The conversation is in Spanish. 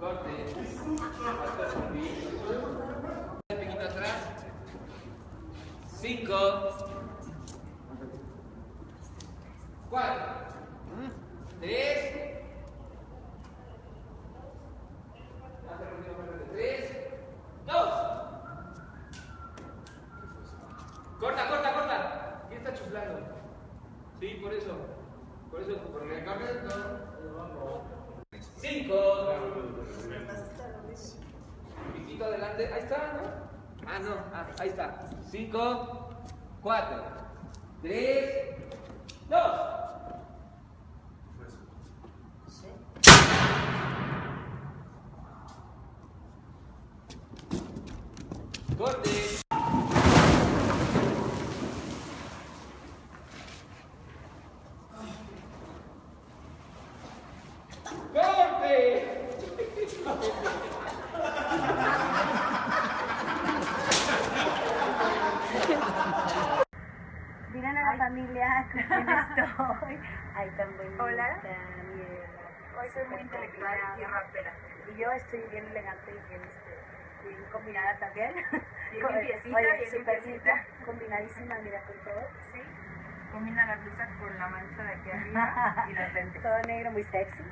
Corte. Un poquito atrás. Cinco. Cuatro. Tres. Tres. Dos. Corta, corta, corta. ¿Quién está chuflando? Sí, por eso. Por eso, por el correcto. Cinco. Adelante. Ahí está, ¿no? Ah, no. Ah, ahí está. Cinco. Cuatro. Tres. Dos. ¡Corte! Miren a la familia con quien estoy. Ay, tan bonita. Hola. Hoy soy muy intelectual y rapera. Y yo estoy bien elegante y bien, este, bien combinada también. Bien Con- limpiecita, oye, bien limpiecita. combinadísima, mira, con todo. Sí. Combina la blusa con la mancha de aquí arriba y las lentes. Todo negro, muy sexy.